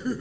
Phone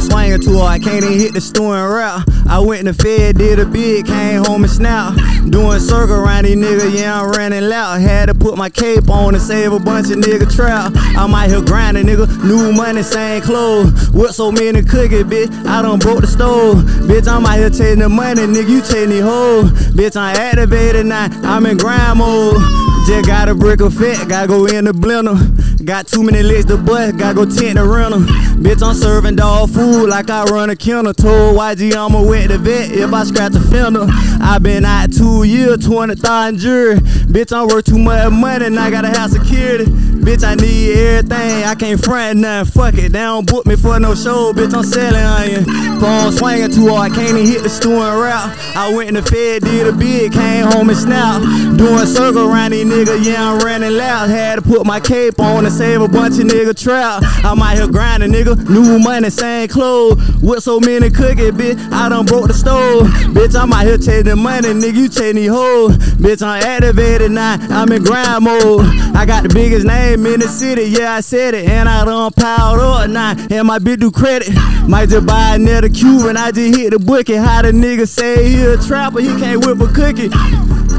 swinging too hard, I can't even hit the store and rap. I went to Fed, did a bid, came home and snap. Doing circle around these niggas, yeah, I'm running loud. Had to put my cape on and save a bunch of nigga trap. I'm out here grinding, nigga. New money, same clothes. With so many cookies, bitch, I done broke the stove. Bitch, I'm out here chasing the money, nigga, you chasing the hoes. Bitch, I'm activated now, I'm in grind mode. Just got a brick of fat, gotta go in the blender. Got too many legs to bust, gotta go tent the rental. Bitch, I'm serving dog food like I run a kennel. Told YG I'ma wet the vet if I scratch the fender. I been out two years, 20,000 jury. Bitch, I'm worth too much money and I gotta have security. Bitch, I need everything, I can't front nothing. Fuck it, they don't book me for no show, bitch, I'm selling onion. Phone swinging too hard, can't even hit the stew and. I went in the Fed, did a bid, came home and snap. Doing circle around these niggas, yeah, I'm running loud. Had to put my cape on and save a bunch of nigga trap. I'm out here grinding, nigga. New money, same clothes. With so many cookies, bitch, I done broke the stove. Bitch, I'm out here chasing money, nigga. You chasing hoes. Bitch, I'm activated now. I'm in grind mode. I got the biggest name in the city, yeah, I said it. And I done piled up now. And my bitch do credit. Might just buy another Cuban. I just hit the bookie. How the nigga say he a trapper, he can't whip a cookie.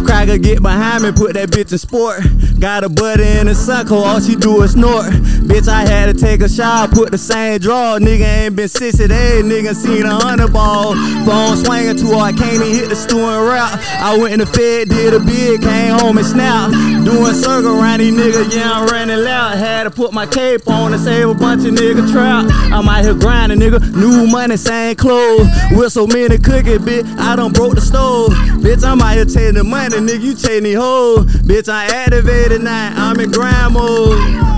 Cracker get behind me, put that bitch in sport. Got a buddy in a sucker, all she do is snort. Bitch, I to take a shower, put the same draw. Nigga ain't been 60 days, nigga seen a hundred ball. Phone swinging too hard, can't even hit the stew and rap. I went in the Fed, did a bid, came home and snap. Doing circle around these niggas, yeah, I'm running loud. Had to put my cape on and save a bunch of nigga trap. I'm out here grinding, nigga. New money, same clothes. With so many cookies, bitch, I done broke the stove. Bitch, I'm out here chasing the money, nigga. You chasing these hoes. Bitch, I activated now. I'm in grind mode.